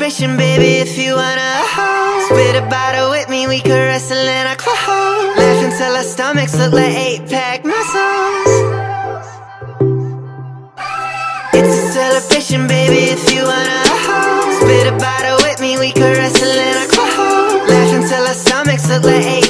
vibration, baby, if you wanna hold. Spit a bottle with me, we could wrestle in our clothes. Laugh until our stomachs look like eight-pack muscles. It's a celebration, baby, if you wanna hold. Spit a bottle with me, we could wrestle in our clothes. Laugh until our stomachs look like eight.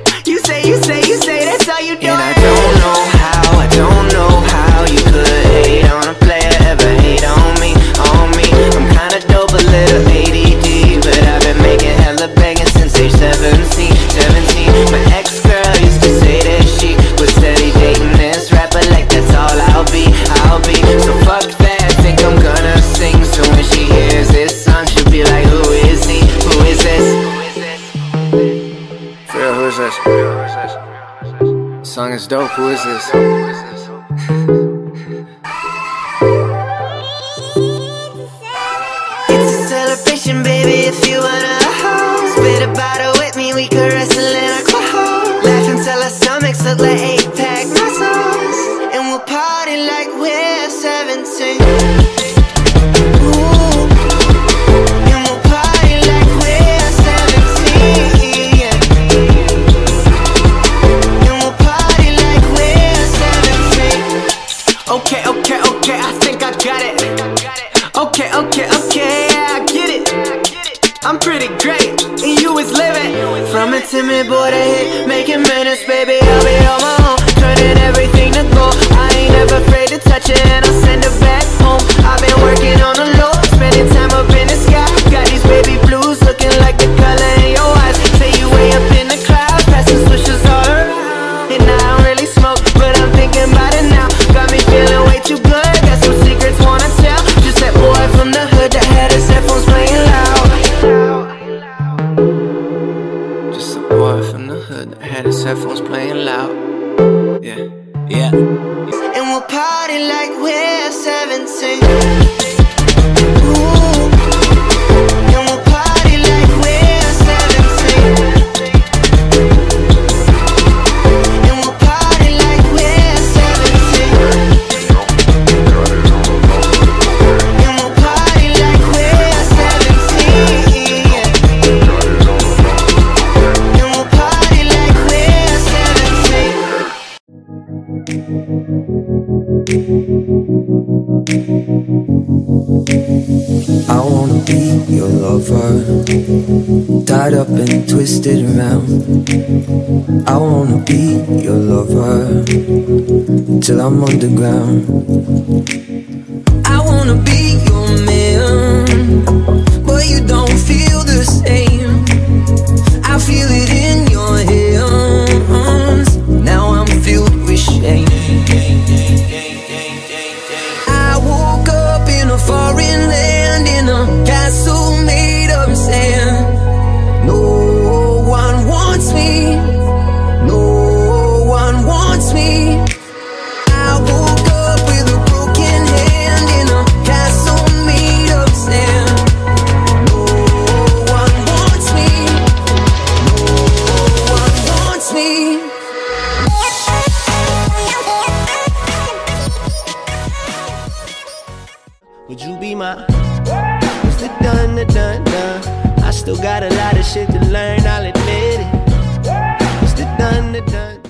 this? Song is dope, who is this? it's a celebration, baby, if you wanna hold. Spit a bottle with me, we could wrestle in our clothes. Laugh until our stomachs look like I'm pretty great, and you is living. From a timid boy to hit, making minutes, baby, I'll be on my had his headphones playing loud. Yeah, yeah. And we'll party like we're 17. your lover. Tied up and twisted around. I wanna be your lover Till I'm underground. I wanna be your man. would you be my? It's the dun, the dun, dun. I still got a lot of shit to learn, I'll admit it. It's the dun, the dun.